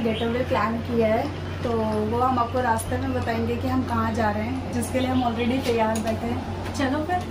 Get away plan किया है तो वो हम आपको रास्ते में बताएँगे कि हम कहाँ जा रहे हैं, जिसके लिए हम ऑलरेडी तैयार बैठे हैं। चलो फिर।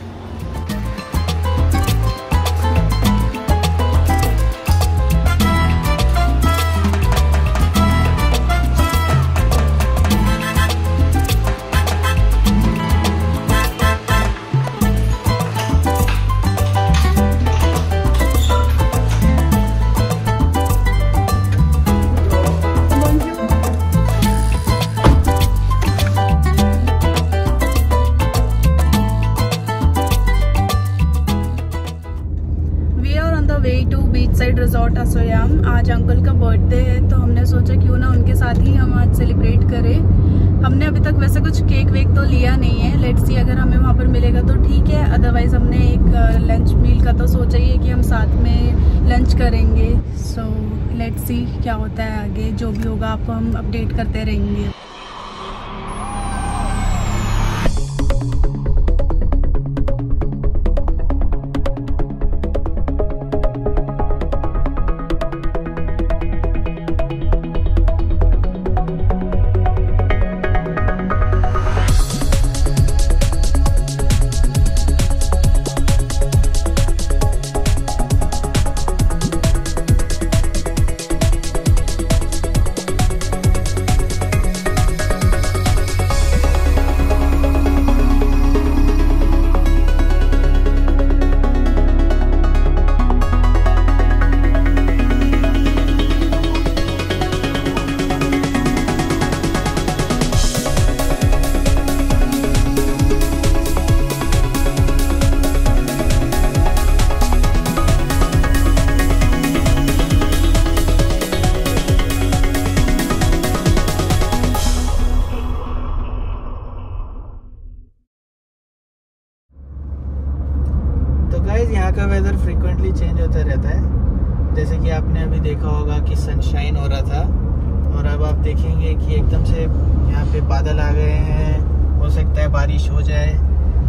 हमने अभी तक वैसे कुछ केक वेक तो लिया नहीं है। लेट्स सी अगर हमें वहाँ पर मिलेगा तो ठीक है। अदरवाइज़ हमने एक लंच मील का तो सोचा ही है कि हम साथ में लंच करेंगे। सो लेट्स सी क्या होता है आगे। जो भी होगा, आपको हम अपडेट करते रहेंगे। सनशाइन हो रहा था। और अब आप देखेंगे कि एकदम से यहाँ पे बादल आ गए हैं। हो सकता है बारिश हो जाए।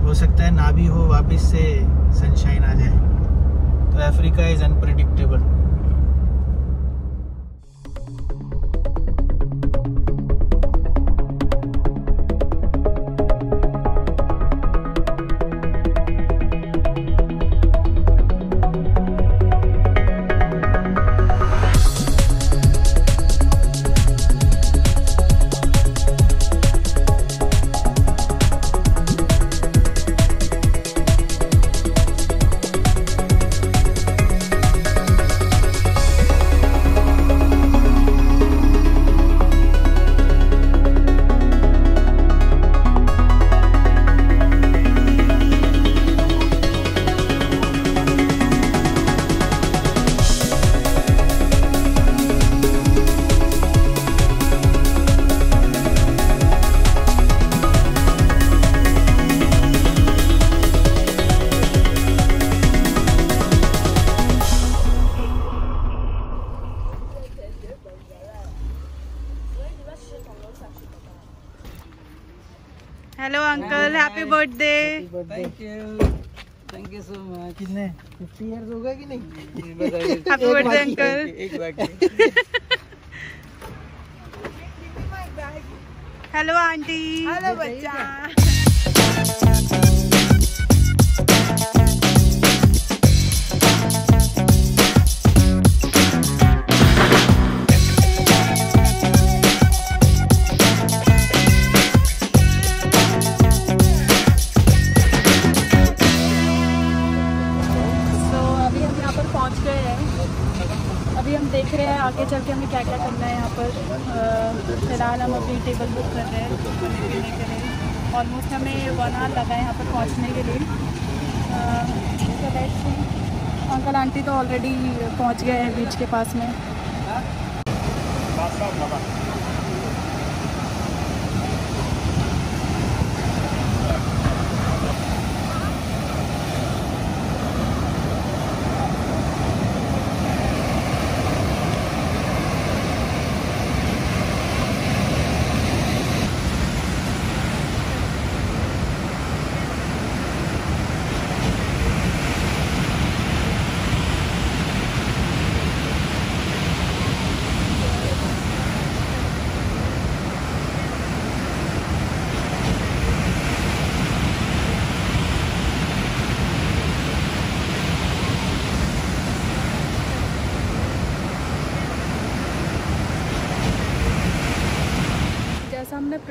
हो सकता है ना भी हो, वापस से सनशाइन आ जाए। तो Africa is unpredictable happy birthday thank you thank you so much कितने? 50 इयर्स होगा कि नहीं? हैप्पी बर्थडे अंकल एक एग्जैक्टली हेलो आंटी हेलो बच्चा। फ़िलहाल हम अपनी टेबल बुक कर रहे हैं खाने पीने के लिए। ऑलमोस्ट हमें वन आवर लगा है यहाँ पर पहुँचने के लिए. अंकल आंटी तो ऑलरेडी पहुँच गए हैं बीच के पास में।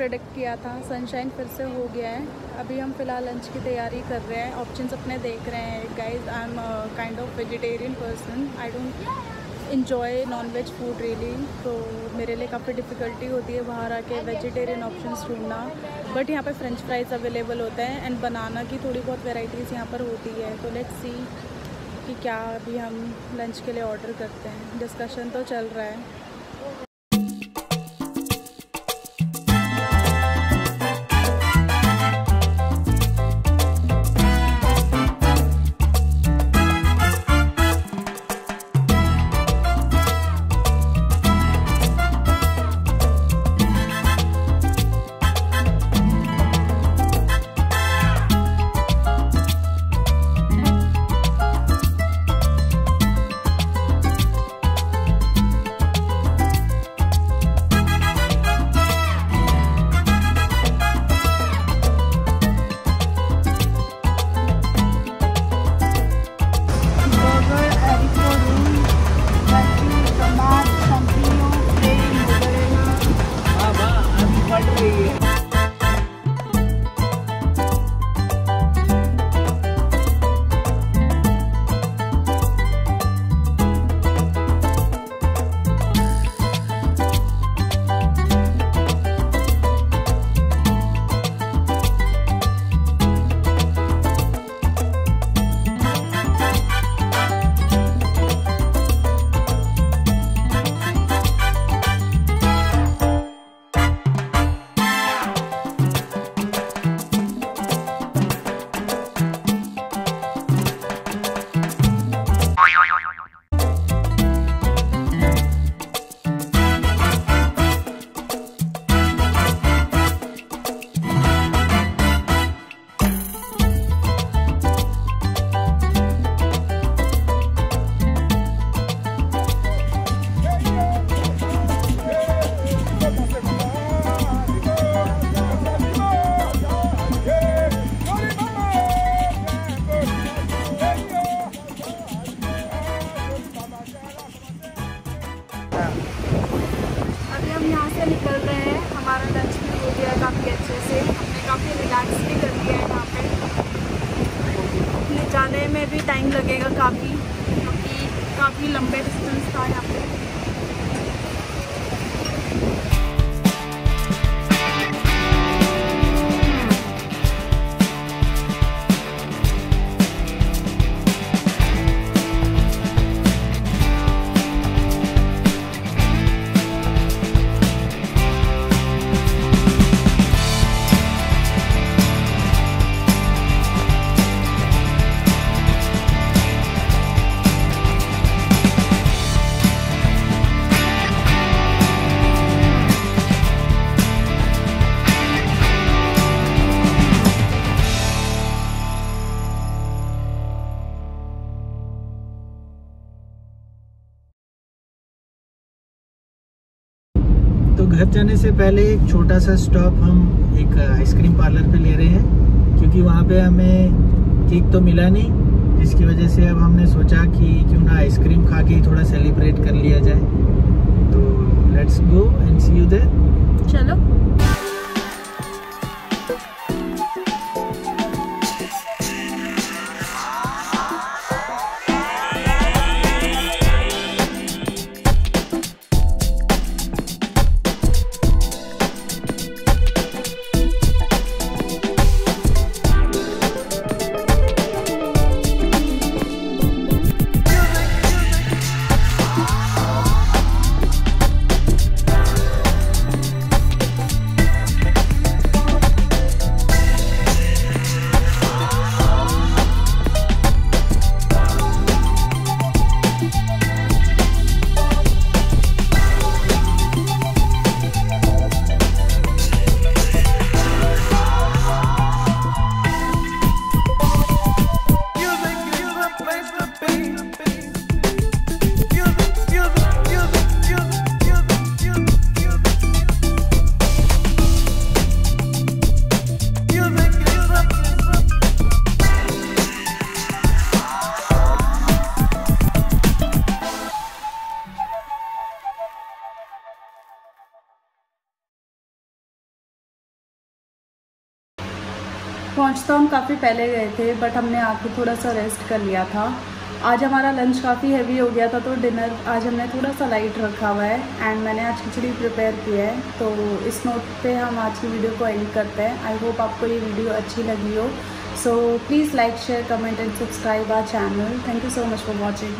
प्रोडक्ट किया था सनशाइन फिर से हो गया है। अभी हम फ़िलहाल लंच की तैयारी कर रहे हैं ऑप्शंस अपने देख रहे हैं। Guys I am kind of vegetarian person I don't enjoy non veg food really तो मेरे लिए काफ़ी डिफ़िकल्टी होती है बाहर आके वेजिटेरियन ऑप्शंस ढूंढना। बट यहाँ पे फ्रेंच फ्राइज़ अवेलेबल होते हैं एंड बनाना की थोड़ी बहुत वेराइटीज़ यहाँ पर होती है। तो लेट्स सी कि क्या अभी हम लंच के लिए ऑर्डर करते हैं। डिस्कशन तो चल रहा है। काफ़ी घर जाने से पहले एक छोटा सा स्टॉप हम एक आइसक्रीम पार्लर पे ले रहे हैं, क्योंकि वहाँ पे हमें केक तो मिला नहीं, जिसकी वजह से अब हमने सोचा कि क्यों ना आइसक्रीम खा के थोड़ा सेलिब्रेट कर लिया जाए। तो let's go and see you there चलो। लॉन्च तो हम काफ़ी पहले गए थे बट हमने आके थोड़ा सा रेस्ट कर लिया था। आज हमारा लंच काफ़ी हैवी हो गया था तो डिनर आज हमने थोड़ा सा लाइट रखा हुआ है एंड मैंने आज खिचड़ी प्रिपेयर की है तो इस नोट पे हम आज की वीडियो को एंड करते हैं। आई होप आपको ये वीडियो अच्छी लगी हो। So please like share comment and subscribe our channel thank you so much for watching